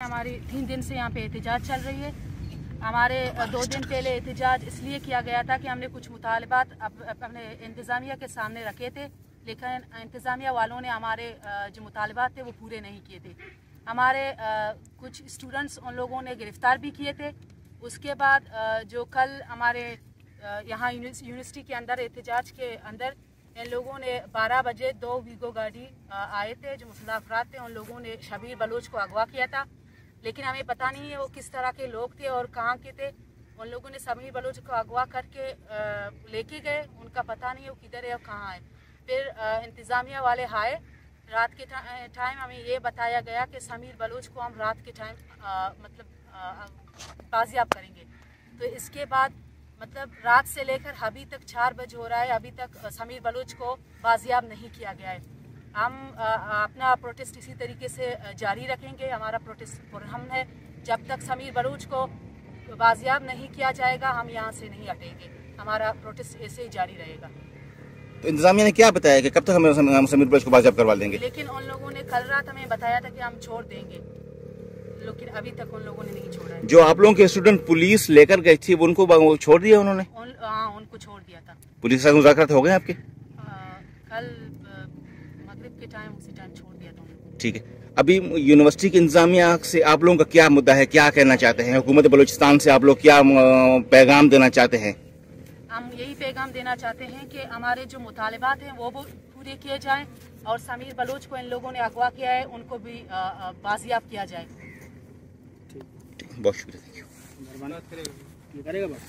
हमारी तीन दिन से यहाँ पे एहतजाज चल रही है। हमारे दो दिन पहले एहतजाज इसलिए किया गया था कि हमने कुछ मुतालबात अपने इंतज़ामिया के सामने रखे थे, लेकिन इंतज़ामिया वालों ने हमारे जो मुतालबात थे वो पूरे नहीं किए थे। हमारे कुछ स्टूडेंट्स उन लोगों ने गिरफ़्तार भी किए थे। उसके बाद जो कल हमारे यहाँ यूनिवर्सिटी के अंदर एहतजाज के अंदर इन लोगों ने 12 बजे दो वीगो गाड़ी आए थे, जो मुसला अफराद थे, उन लोगों ने शबीर बलोच को अगवा किया था। लेकिन हमें पता नहीं है वो किस तरह के लोग थे और कहाँ के थे। उन लोगों ने समीर बलोच को अगवा करके लेके गए। उनका पता नहीं है वो किधर है और कहाँ है। फिर इंतज़ामिया वाले आए। रात के टाइम हमें ये बताया गया कि समीर बलोच को हम रात के टाइम मतलब बाजियाब करेंगे। तो इसके बाद मतलब रात से लेकर अभी तक चार बज हो रहा है। अभी तक समीर बलोच को बाजियाब नहीं किया गया है। हम अपना प्रोटेस्ट इसी तरीके से जारी रखेंगे। हमारा प्रोटेस्ट हम है। जब तक समीर बलूच को बाजियाब नहीं किया जाएगा हम यहाँ से नहीं हटेंगे। हमारा प्रोटेस्ट ऐसे ही जारी रहेगा। तो इंतजामिया ने क्या बताया कि कब तक हम समीर बलोच को बाजियाब करवा देंगे लेकिन उन लोगों ने कल रात हमें बताया था कि हम छोड़ देंगे। लेकिन अभी तक उन लोगों ने नहीं छोड़ा है। जो आप लोगों के स्टूडेंट पुलिस लेकर गई थी उनको छोड़ दिया उन्होंने? उन, हाँ उनको छोड़ दिया था। पुलिस के साथ मुजाकर हो गए आपके? आ, कल के टाइम उसी टाइम छोड़ दिया था ठीक है। अभी यूनिवर्सिटी की इंतजामिया से आप लोगों का क्या मुद्दा है? क्या कहना चाहते हैं? हुकूमत बलूचिस्तान से आप लोग क्या पैगाम देना चाहते हैं? हम यही पैगाम देना चाहते हैं कि हमारे जो मुतालबात हैं वो पूरे किए जाएँ और समीर बलोच को इन लोगों ने अगवा किया है उनको भी बाजियाब किया जाए। बहुत शुक्रिया। Thank you